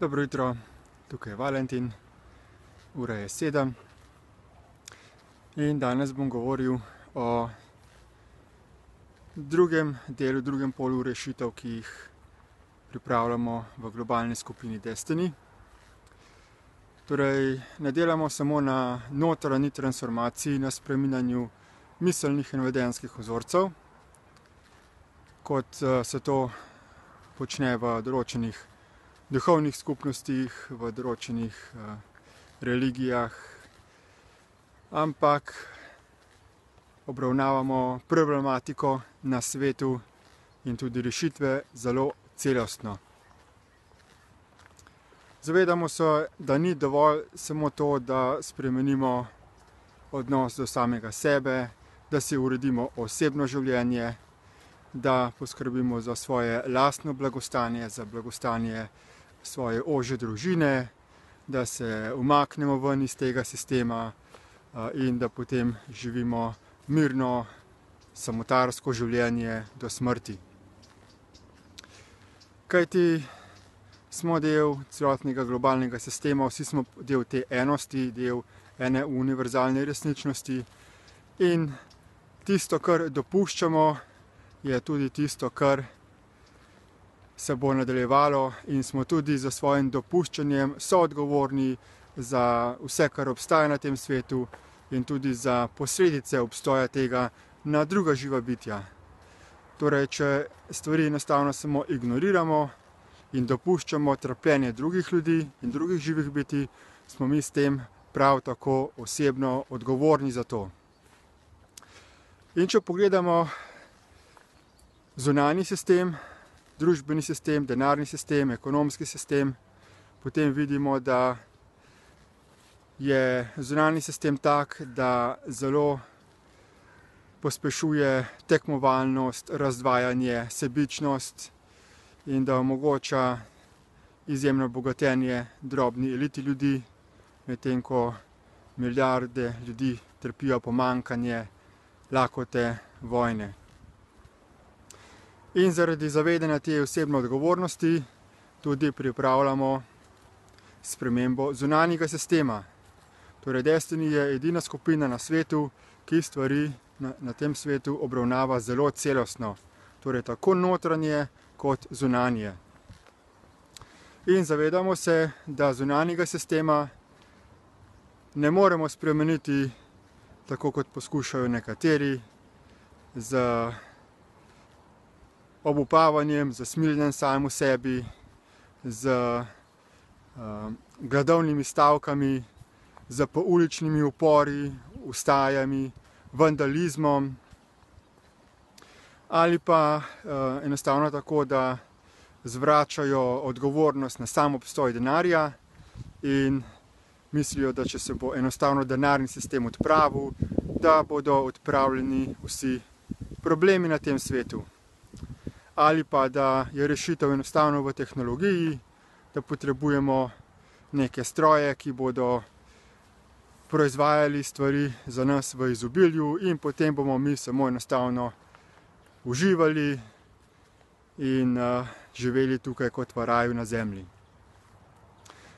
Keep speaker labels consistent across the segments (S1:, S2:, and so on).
S1: Dobro jutro, tukaj je Valentin, ura je sedem. In danes bom govoril o drugem delu, drugem polu rešitev, ki jih pripravljamo v globalni skupini Destiny. Torej, ne delamo samo na notranji transformaciji, na spreminjanju miselnih in vedenskih vzorcev, kot se to počne v določenih duhovnih skupnostih, v določenih religijah, ampak obravnavamo problematiko na svetu in tudi rešitve zelo celostno. Zavedamo se, da ni dovolj samo to, da spremenimo odnos do samega sebe, da si uredimo osebno življenje, da poskrbimo za svoje lastno blagostanje, za blagostanje svoje ožje družine, da se umaknemo ven iz tega sistema, in da potem živimo mirno, samotarsko življenje do smrti. Kajti smo del celotnega globalnega sistema, vsi smo del te enosti, del ene univerzalne resničnosti. In tisto, kar dopuščamo, je tudi tisto, kar se bo nadaljevalo, in smo tudi s svojim dopuščanjem soodgovorni za vse, kar obstaja na tem svetu, in tudi za posledice obstoja tega na druga živa bitja. Torej, če stvari enostavno samo ignoriramo in dopuščamo trpljenje drugih ljudi in drugih živih bitij, smo mi s tem prav tako osebno odgovorni za to. In če pogledamo zunanji sistem, družbeni sistem, denarni sistem, ekonomski sistem, potem vidimo, da je zunanji sistem tak, da zelo pospešuje tekmovalnost, razdvajanje, sebičnost in da omogoča izjemno bogatenje drobni eliti ljudi, medtem ko milijarde ljudi trpijo pomanjkanje, lakote, vojne. In zaradi zavedanja te osebne odgovornosti tudi pripravljamo spremembo zunanjega sistema. Torej Destiny je edina skupina na svetu, ki stvari na, na tem svetu obravnava zelo celostno. Torej tako notranje kot zunanje. In zavedamo se, da zunanjega sistema ne moremo spremeniti tako, kot poskušajo nekateri, z obupavanjem, z smiljenjem samemu sebi, z gladovnimi stavkami, s pouličnimi upori, vstajami, vandalizmom. Ali pa enostavno tako, da zvračajo odgovornost na sam obstoj denarja in mislijo, da če se bo enostavno denarni sistem odpravil, da bodo odpravljeni vsi problemi na tem svetu. Ali pa da je rešitev enostavno v tehnologiji, da potrebujemo neke stroje, ki bodo proizvajali stvari za nas v izobilju, in potem bomo mi samo enostavno uživali in živeli tukaj kot v raju na zemlji.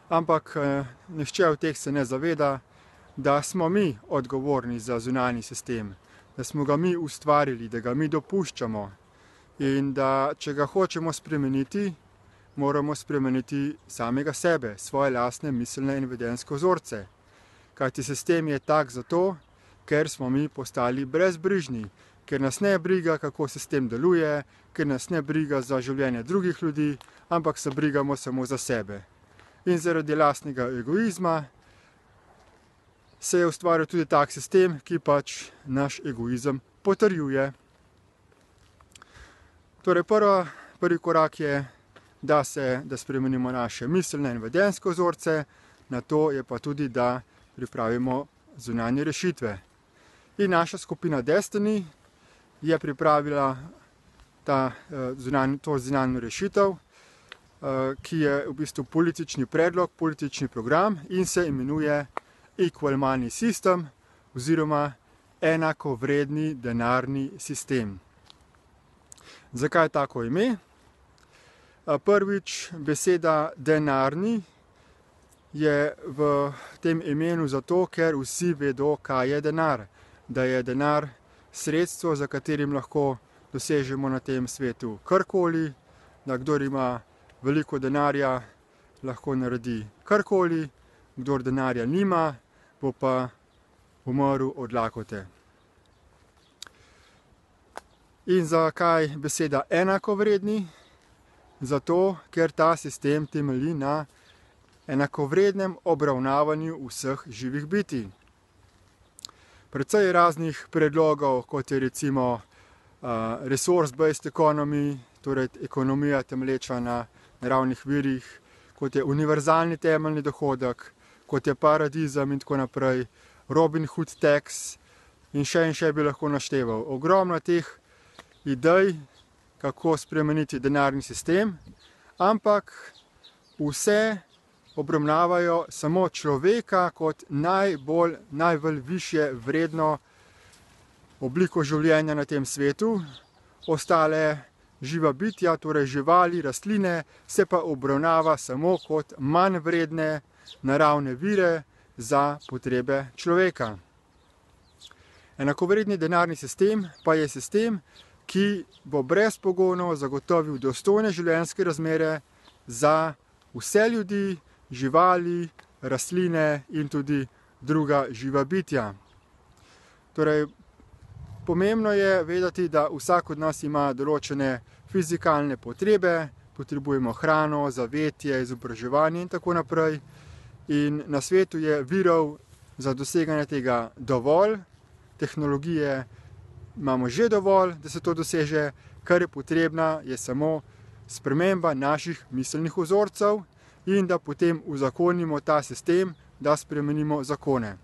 S1: Ampak nihče od teh se ne zaveda, da smo mi odgovorni za zunanji sistem, da smo ga mi ustvarili, da ga mi dopuščamo. In da če ga hočemo spremeniti, moramo spremeniti samega sebe, svoje lastne miselne in vedenjske vzorce. Kajti sistem je tak zato, ker smo mi postali brezbrižni, ker nas ne briga, kako sistem deluje, ker nas ne briga za življenje drugih ljudi, ampak se brigamo samo za sebe. In zaradi lastnega egoizma se je ustvaril tudi tak sistem, ki pač naš egoizem potrjuje. Torej prva, prvi korak je, da se, da spremenimo naše miselne in vedenjske vzorce, nato je pa tudi, da pripravimo zunanje rešitve. In naša skupina Destiny je pripravila ta to zunanjo rešitev, ki je v bistvu politični predlog, politični program in se imenuje Equal money system oziroma enakovredni denarni sistem. Zakaj tako ime? Prvič, beseda denarni je v tem imenu zato, ker vsi vedo, kaj je denar. Da je denar sredstvo, za katerim lahko dosežemo na tem svetu karkoli, da kdo ima veliko denarja, lahko naredi karkoli, kdo denarja nima, bo pa umrl od lakote. In zakaj beseda enako vredni? Zato, ker ta sistem temelji na enakovrednem obravnavanju vseh živih bitij. Predvsej raznih predlogov, kot je recimo uh, resource-based economy, torej ekonomija temelječa na naravnih virih, kot je univerzalni temeljni dohodek, kot je paradizem in tako naprej, Robin Hood tax in še in še bi lahko našteval. Ogromno teh idej, kako spremeniti denarni sistem, ampak vse obravnavajo samo človeka kot najbolj, najbolj više vredno obliko življenja na tem svetu, ostale živa bitja, torej živali, rastline, se pa obravnava samo kot manj vredne naravne vire za potrebe človeka. Enakovredni denarni sistem pa je sistem, ki bo brezpogojno zagotovil dostojne življenjske razmere za vse ljudi, živali, rastline in tudi druga živa bitja. Torej, pomembno je vedeti, da vsak od nas ima določene fizikalne potrebe, potrebujemo hrano, zavetje, izobraževanje in tako naprej. In na svetu je virov za doseganje tega dovolj, tehnologije imamo že dovolj, da se to doseže, kar je potrebna, je samo sprememba naših miselnih vzorcev in da potem uzakonimo ta sistem, da spremenimo zakone.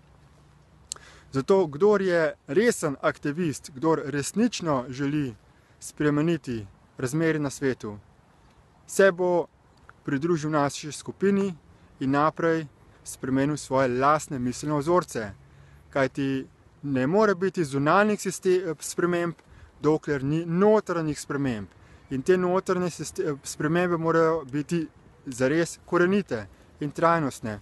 S1: Zato, kdo je resen aktivist, kdo resnično želi spremeniti razmere na svetu, se bo pridružil naši skupini in naprej spremenil svoje lastne miselne vzorce. Kajti ne more biti zunanjih sprememb, dokler ni notranjih sprememb. In te notranje spremembe morajo biti zares korenite in trajnostne.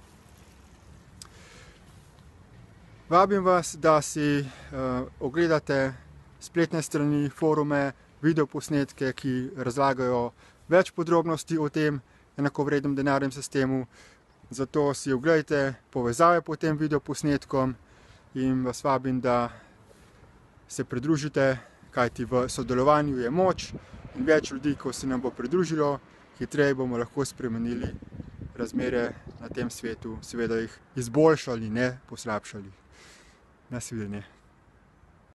S1: Vabim vas, da si uh, ogledate spletne strani, forume, videoposnetke, ki razlagajo več podrobnosti o tem enakovrednem denarnem sistemu. Zato si ogledajte povezave po tem videoposnetkom in vas vabim, da se pridružite, kajti v sodelovanju je moč in več ljudi, ko se nam bo pridružilo, hitreje bomo lahko spremenili razmere na tem svetu, seveda jih izboljšali, ne poslabšali. Nasvidenje.